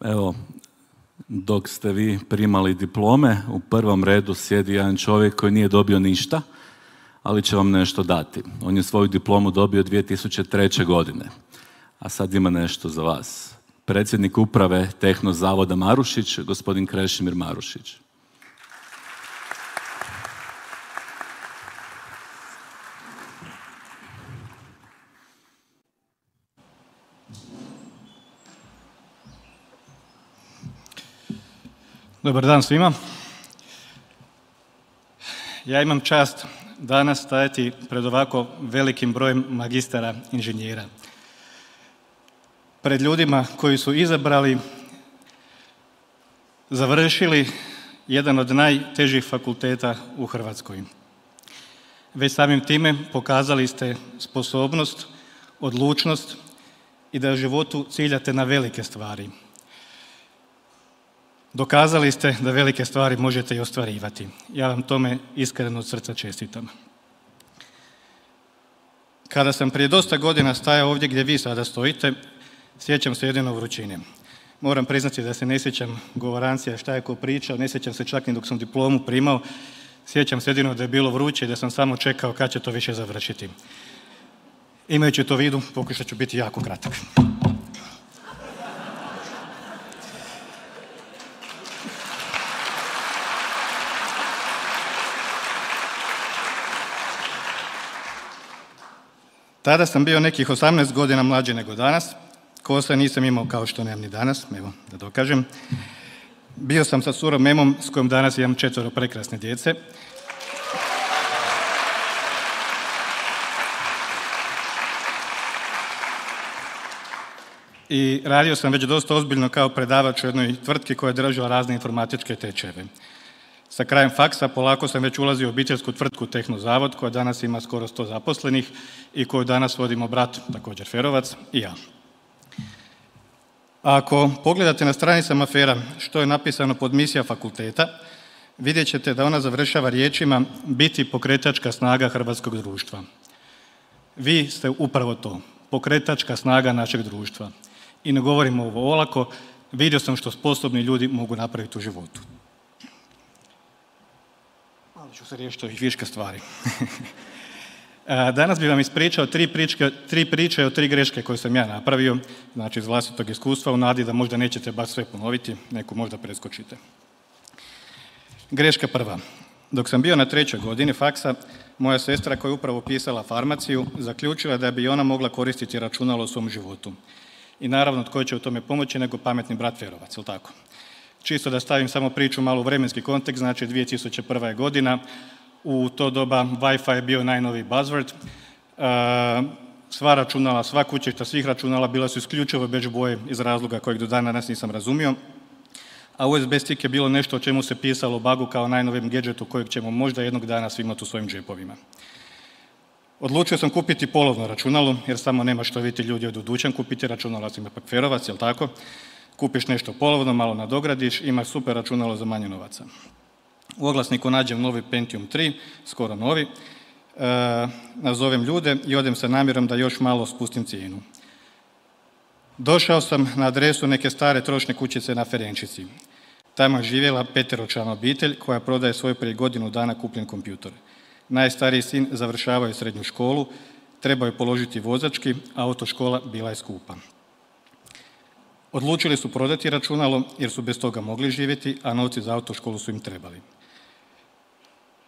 Evo, dok ste vi primali diplome, u prvom redu sjedi jedan čovjek koji nije dobio ništa, ali će vam nešto dati. On je svoju diplomu dobio 2003. godine, a sad ima nešto za vas. Predsjednik uprave Tehno zavoda Marušić, gospodin Krešimir Marušić. Dobar dan svima. Ja imam čast danas stajati pred ovako velikim brojem magistara inženjera. Pred ljudima koji su izabrali, završili jedan od najtežih fakulteta u Hrvatskoj. Već samim time pokazali ste sposobnost, odlučnost i da u životu ciljate na velike stvari. Dokazali ste da velike stvari možete i ostvarivati. Ja vam tome iskreno od srca čestitam. Kada sam prije dosta godina stajao ovdje gdje vi sada stojite, sjećam se jedino vrućine. Moram priznati da se ne sjećam govorancija šta je ko pričao, ne sjećam se čak ni dok sam diplomu primao. Sjećam se jedino da je bilo vruće i da sam samo čekao kad će to više završiti. Imajući to vidu, pokušat ću biti jako kratak. Tada sam bio nekih 18 godina mlađi nego danas. Kose nisam imao kao što nemam ni danas, evo da dokažem. Bio sam sa surom Memom s kojom danas imam četvero prekrasne djece. I radio sam već dosta ozbiljno kao predavač u jednoj tvrtki koja je držala razne informatičke tečajeve. Sa krajem faksa polako sam već ulazio u obiteljsku tvrtku Tehnozavod koja danas ima skoro 100 zaposlenih i koju danas vodimo brat, također Ferovac i ja. Ako pogledate na stranicama afera što je napisano pod misija fakulteta, vidjet ćete da ona završava riječima biti pokretačka snaga hrvatskog društva. Vi ste upravo to, pokretačka snaga našeg društva. I ne govorimo ovo olako, vidio sam što sposobni ljudi mogu napraviti u životu ću se riješiti ovih viška stvari. Danas bih vam ispričao tri, pričke, tri priče o tri greške koje sam ja napravio, znači iz vlastitog iskustva u nadi da možda nećete baš sve ponoviti, neku možda preskočite. Greška prva. Dok sam bio na trećoj godini faksa, moja sestra koja je upravo pisala farmaciju, zaključila da bi ona mogla koristiti računalo u svom životu. I naravno, tko će u tome pomoći nego pametni brat Ferovac, ili tako? Čisto da stavim samo priču malo u vremenski kontekst, znači 2001. godina, u to doba Wi-Fi je bio najnoviji buzzword. E, sva računala, sva kućišta svih računala bila su isključivo bež boje iz razloga kojeg do dana danas nisam razumio. A USB stick je bilo nešto o čemu se pisalo u bagu kao najnovijem gadgetu kojeg ćemo možda jednog dana svi imati u svojim džepovima. Odlučio sam kupiti polovno računalo, jer samo nema što vidjeti ljudi od dućan kupiti računalo, sam ipak ferovac, jel tako? Kupiš nešto polovno, malo nadogradiš, imaš super računalo za manje novaca. U oglasniku nađem novi Pentium 3, skoro novi, e, nazovem ljude i odem sa namjerom da još malo spustim cijenu. Došao sam na adresu neke stare trošne kućice na Ferenčici. Tamo je živjela peteročlana obitelj koja prodaje svoj prije godinu dana kupljen kompjutor. Najstariji sin završavao je srednju školu, trebao je položiti vozački, a autoškola bila je skupa. Odlučili su prodati računalo jer su bez toga mogli živjeti, a novci za autoškolu su im trebali.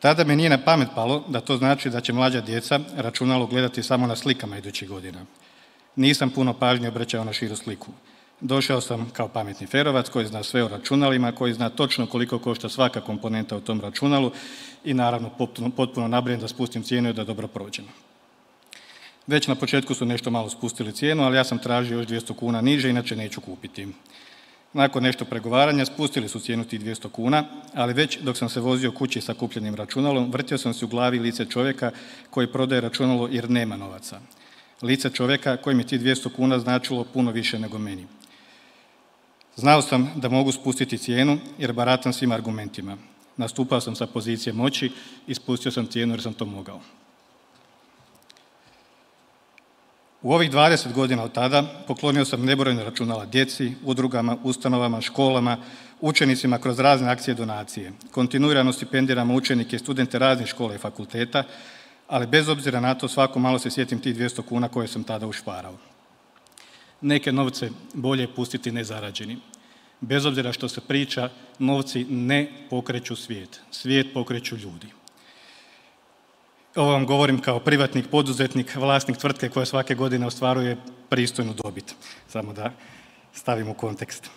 Tada mi nije na pamet palo da to znači da će mlađa djeca računalo gledati samo na slikama idućih godina. Nisam puno pažnje obraćao na širu sliku. Došao sam kao pametni ferovac koji zna sve o računalima, koji zna točno koliko košta svaka komponenta u tom računalu i naravno potpuno, nabrijem da spustim cijenu i da dobro prođem. Već na početku su nešto malo spustili cijenu, ali ja sam tražio još 200 kuna niže, inače neću kupiti. Nakon nešto pregovaranja spustili su cijenu tih 200 kuna, ali već dok sam se vozio kući sa kupljenim računalom, vrtio sam se u glavi lice čovjeka koji prodaje računalo jer nema novaca. Lice čovjeka koji mi ti 200 kuna značilo puno više nego meni. Znao sam da mogu spustiti cijenu jer baratam svim argumentima. Nastupao sam sa pozicije moći i spustio sam cijenu jer sam to mogao. U ovih 20 godina od tada poklonio sam nebrojne računala djeci, udrugama, ustanovama, školama, učenicima kroz razne akcije donacije. Kontinuirano stipendiramo učenike i studente raznih škola i fakulteta, ali bez obzira na to svako malo se sjetim tih 200 kuna koje sam tada ušparao. Neke novce bolje pustiti nezarađeni. Bez obzira što se priča, novci ne pokreću svijet. Svijet pokreću ljudi. Ovo vam govorim kao privatnik, poduzetnik, vlasnik tvrtke koja svake godine ostvaruje pristojnu dobit. Samo da stavim u kontekst.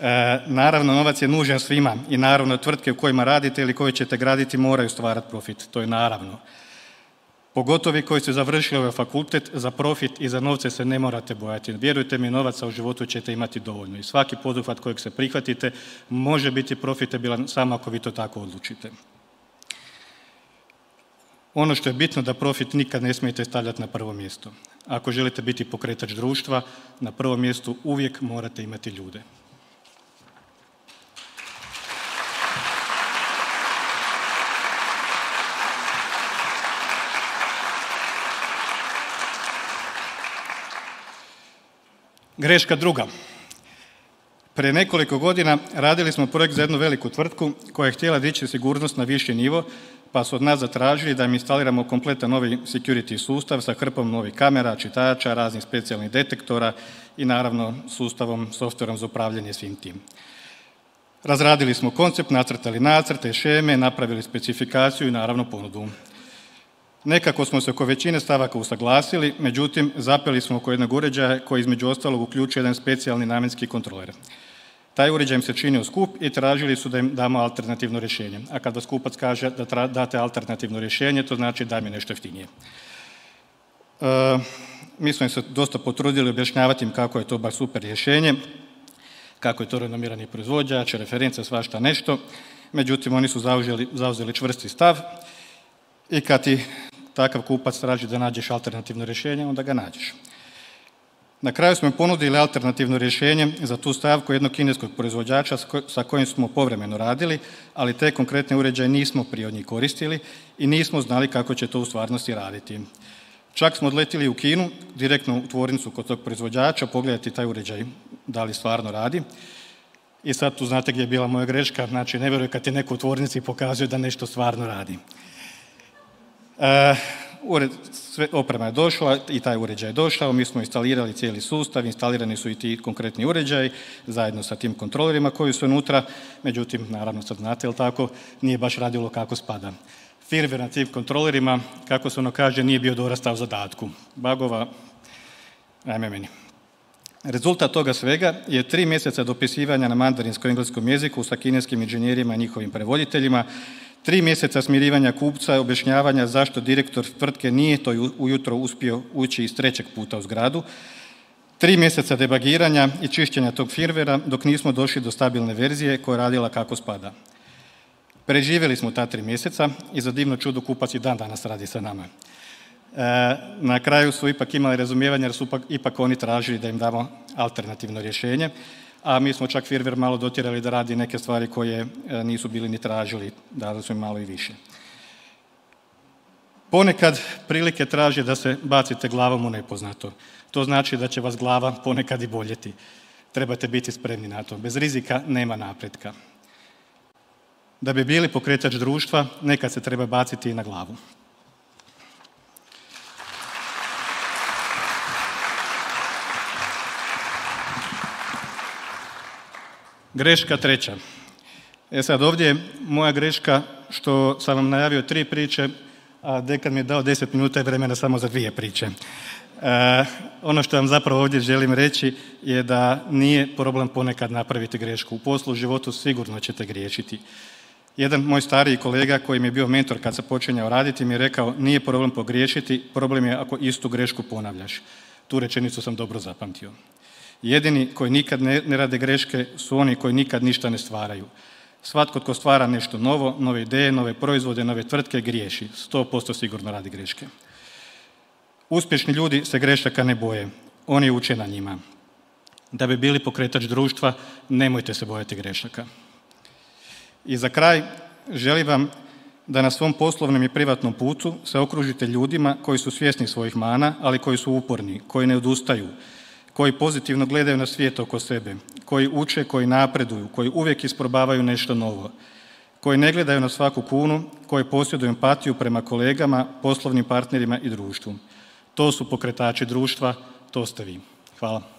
E, naravno, novac je nužan svima i naravno tvrtke u kojima radite ili koje ćete graditi moraju stvarati profit. To je naravno. Pogotovi koji su završili ovaj fakultet, za profit i za novce se ne morate bojati. Vjerujte mi, novaca u životu ćete imati dovoljno. I svaki poduhvat kojeg se prihvatite može biti profitabilan samo ako vi to tako odlučite. Ono što je bitno da profit nikad ne smijete stavljati na prvo mjesto. Ako želite biti pokretač društva, na prvom mjestu uvijek morate imati ljude. Greška druga. Prije nekoliko godina radili smo projekt za jednu veliku tvrtku koja je htjela dići sigurnost na viši nivo, pa su od nas zatražili da im instaliramo kompletan novi security sustav sa hrpom novih kamera, čitača, raznih specijalnih detektora i naravno sustavom, softverom za upravljanje svim tim. Razradili smo koncept, nacrtali nacrte, šeme, napravili specifikaciju i naravno ponudu. Nekako smo se oko većine stavaka usaglasili, međutim zapeli smo oko jednog uređaja koji između ostalog uključuje jedan specijalni namjenski kontroler. Taj uređaj im se činio skup i tražili su da im damo alternativno rješenje. A kada skupac kaže da date alternativno rješenje, to znači da mi nešto jeftinije. E, mi smo im se dosta potrudili objašnjavati im kako je to baš super rješenje, kako je to renomirani proizvođač, referenca, svašta nešto. Međutim, oni su zauzeli, zauzeli čvrsti stav i kad ti takav kupac traži da nađeš alternativno rješenje, onda ga nađeš. Na kraju smo ponudili alternativno rješenje za tu stavku jednog kineskog proizvođača sa kojim smo povremeno radili, ali te konkretne uređaje nismo prije od njih koristili i nismo znali kako će to u stvarnosti raditi. Čak smo odletili u Kinu, direktno u tvornicu kod tog proizvođača, pogledati taj uređaj da li stvarno radi. I sad tu znate gdje je bila moja greška, znači ne vjerujem kad je neko u tvornici pokazuje da nešto stvarno radi. E, ured, sve, oprema je došla i taj uređaj je došao, mi smo instalirali cijeli sustav, instalirani su i ti konkretni uređaji zajedno sa tim kontrolerima koji su unutra, međutim, naravno sad znate, jel tako, nije baš radilo kako spada. Firmware na tim kontrolerima, kako se ono kaže, nije bio dorastao zadatku. Bagova, ajme meni. Rezultat toga svega je tri mjeseca dopisivanja na mandarinsko-engleskom jeziku sa kineskim inženjerima i njihovim prevoditeljima, tri mjeseca smirivanja kupca, objašnjavanja zašto direktor tvrtke nije to ujutro uspio ući iz trećeg puta u zgradu, tri mjeseca debagiranja i čišćenja tog firvera dok nismo došli do stabilne verzije koja je radila kako spada. Preživjeli smo ta tri mjeseca i za divno čudo kupac i dan danas radi sa nama. E, na kraju su ipak imali razumijevanje jer su ipak oni tražili da im damo alternativno rješenje a mi smo čak firver malo dotjerali da radi neke stvari koje e, nisu bili ni tražili, dali su im malo i više. Ponekad prilike traže da se bacite glavom u nepoznato. To znači da će vas glava ponekad i boljeti. Trebate biti spremni na to. Bez rizika nema napretka. Da bi bili pokretač društva, nekad se treba baciti i na glavu. Greška treća. E sad ovdje je moja greška što sam vam najavio tri priče, a dekan mi je dao deset minuta i vremena samo za dvije priče. E, ono što vam zapravo ovdje želim reći je da nije problem ponekad napraviti grešku. U poslu, u životu sigurno ćete griješiti. Jedan moj stariji kolega koji mi je bio mentor kad sam počinjao raditi mi je rekao nije problem pogriješiti, problem je ako istu grešku ponavljaš. Tu rečenicu sam dobro zapamtio. Jedini koji nikad ne, rade greške su oni koji nikad ništa ne stvaraju. Svatko tko stvara nešto novo, nove ideje, nove proizvode, nove tvrtke, griješi. 100% sigurno radi greške. Uspješni ljudi se grešaka ne boje. Oni uče na njima. Da bi bili pokretač društva, nemojte se bojati grešaka. I za kraj želim vam da na svom poslovnom i privatnom putu se okružite ljudima koji su svjesni svojih mana, ali koji su uporni, koji ne odustaju, koji pozitivno gledaju na svijet oko sebe, koji uče, koji napreduju, koji uvijek isprobavaju nešto novo, koji ne gledaju na svaku kunu, koji posjeduju empatiju prema kolegama, poslovnim partnerima i društvu. To su pokretači društva, to ste vi. Hvala.